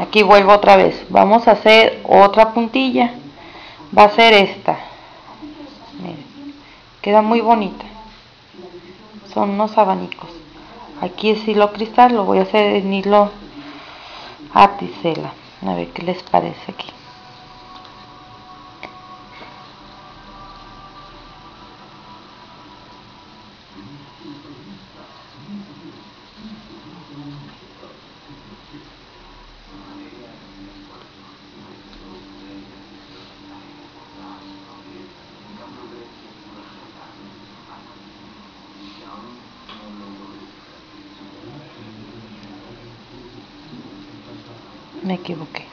aquí vuelvo otra vez. Vamos a hacer otra puntilla. Va a ser esta. Queda muy bonita. Son unos abanicos. Aquí es hilo cristal lo voy a hacer en hilo articela a ver qué les parece aquí me equivoqué.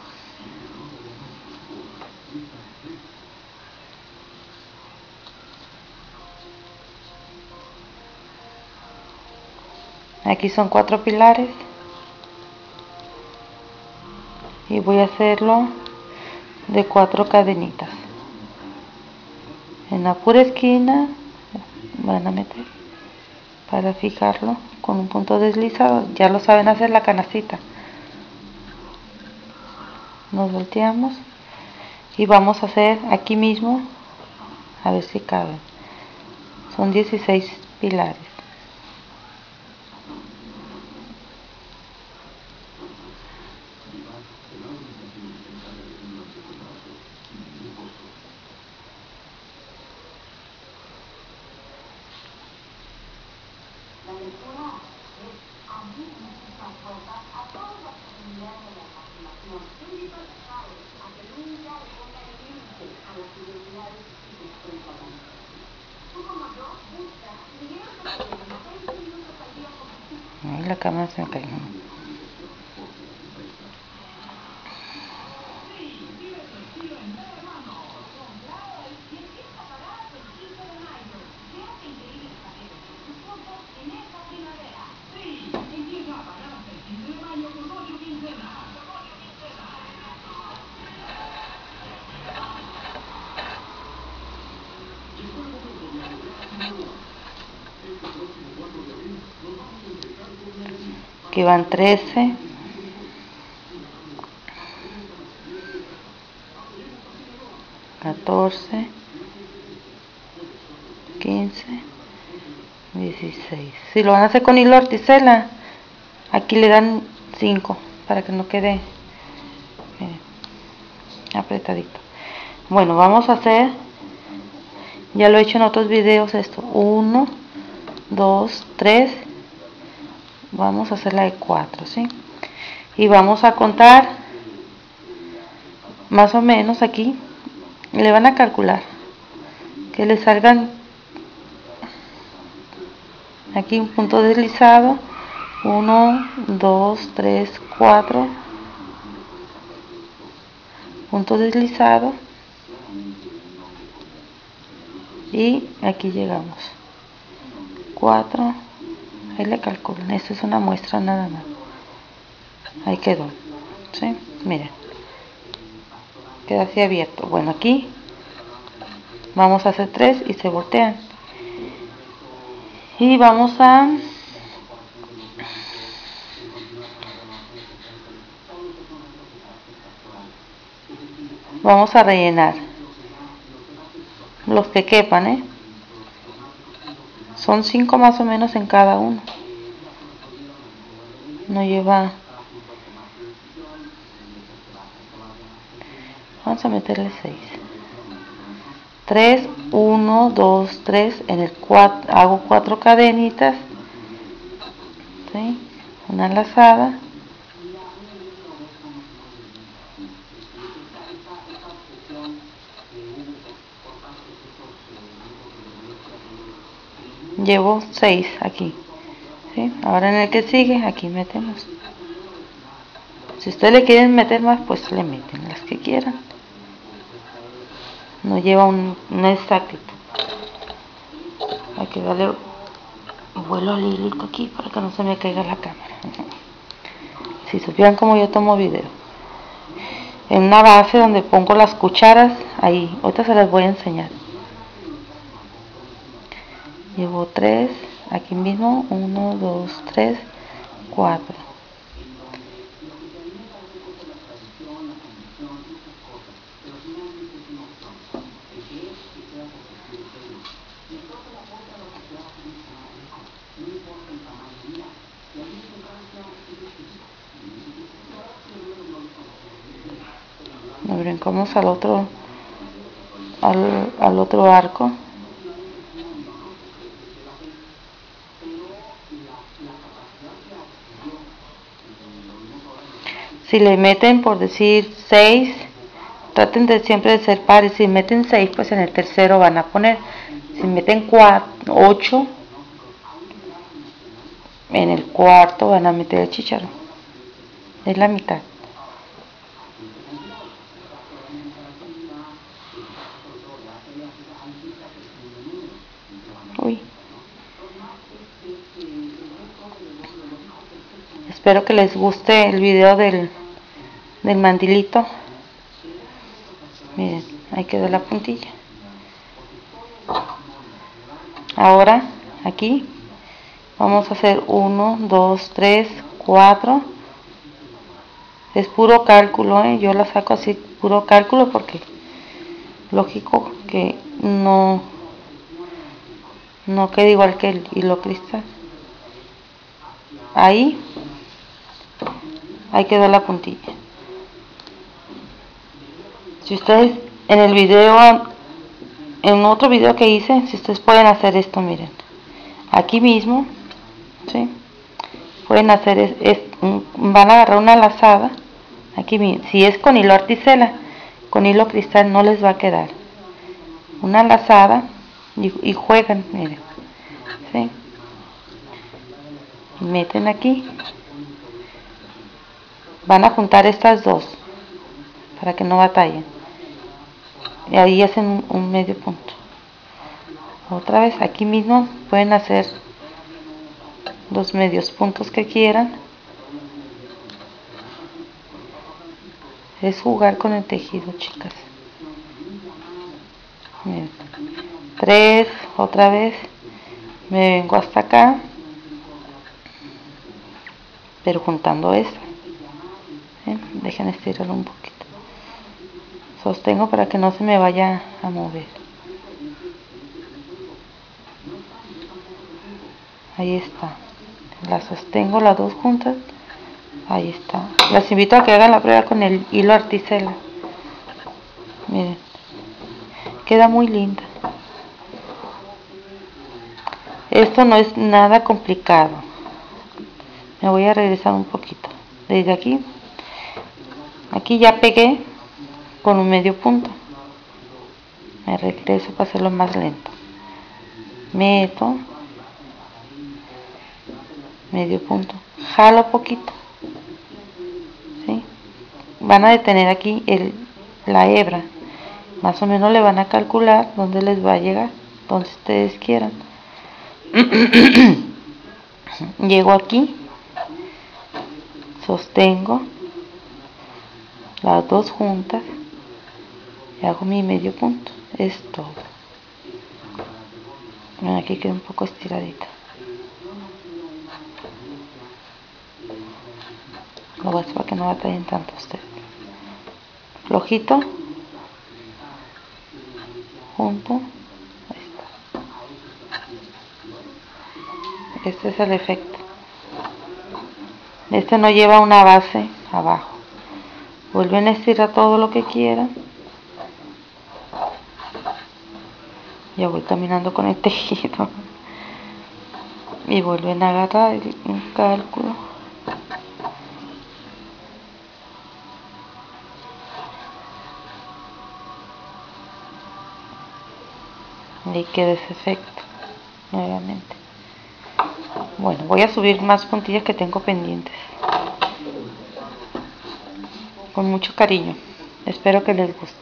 Aquí son cuatro pilares. Y voy a hacerlo de cuatro cadenitas. En la pura esquina van a meter para fijarlo con un punto deslizado. Ya lo saben hacer la canacita nos volteamos y vamos a hacer aquí mismo a ver si caben. Son 16 pilares cámara se me cayó. Aquí van 13. Catorce, quince, dieciséis. Si lo van a hacer con hilo articela, aquí le dan 5 para que no quede apretadito. Bueno, vamos a hacer, ya lo he hecho en otros videos esto, 1, 2, 3, vamos a hacer la de 4 ¿sí? y vamos a contar más o menos aquí. Le van a calcular que le salgan aquí un punto deslizado. 1 2 3 4 punto deslizado. Y aquí llegamos. 4 ahí le calculan. Esto es una muestra nada más. Ahí quedó. ¿sí? miren. Queda así abierto. Bueno aquí vamos a hacer tres y se voltean. Y vamos a vamos a rellenar los que quepan ¿eh? Son cinco más o menos en cada uno. No lleva. Vamos a meterle 6 3 1 2 3 en el 4 hago cuatro cadenitas. ¿sí? una lazada llevo 6 aquí ahora en el que sigue aquí metemos. Si ustedes le quieren meter más pues le meten las que quieran. No lleva un, un exactitud. Hay que darle vuelo al hilito aquí para que no se me caiga la cámara. Si supieran como yo tomo video. En una base donde pongo las cucharas ahí, ahorita se las voy a enseñar llevo 3 aquí mismo 1 2 3 4 nos brincamos al otro al otro arco. Si le meten por decir 6 traten de siempre de ser pares. Si meten 6 pues en el tercero van a poner. Si meten 4 8 en el cuarto van a meter el chicharro es la mitad espero que les guste el video del, del mandilito. Miren ahí quedó la puntilla. Ahora aquí vamos a hacer 1 2 3 4 es puro cálculo ¿eh? yo la saco así puro cálculo porque lógico que no no queda igual que el hilo cristal. Ahí ahí quedó la puntilla. Si ustedes en el video en otro video que hice si ustedes pueden hacer esto miren. Aquí mismo ¿sí? pueden hacer es, van a agarrar una lazada. Aquí si es con hilo articela con hilo cristal no les va a quedar. Una lazada y, juegan miren ¿sí? meten aquí van a juntar estas dos para que no batallen. Y ahí hacen un medio punto. Otra vez aquí mismo pueden hacer los medios puntos que quieran. Es jugar con el tejido chicas. Tres otra vez. Me vengo hasta acá pero juntando esta dejen estirarlo un poquito. Sostengo para que no se me vaya a mover. Ahí está. La sostengo las dos juntas. Ahí está. Las invito a que hagan la prueba con el hilo articela. Miren. Queda muy linda. Esto no es nada complicado. Me voy a regresar un poquito. Desde aquí aquí ya pegué con un medio punto. Me regreso para hacerlo más lento. Meto medio punto. Jalo poquito. ¿sí? van a detener aquí el, la hebra. Más o menos le van a calcular dónde les va a llegar donde ustedes quieran. Llego aquí. Sostengo las dos juntas y hago mi medio punto es todo. Aquí queda un poco estiradita. Lo voy a hacer para que no batallen tanto ustedes. Flojito. Junto este es el efecto. Este no lleva una base abajo vuelven a estirar todo lo que quieran. Ya voy caminando con el tejido. Y vuelven a agarrar un cálculo. Y queda ese efecto nuevamente. Bueno voy a subir más puntillas que tengo pendientes con mucho cariño. Espero que les guste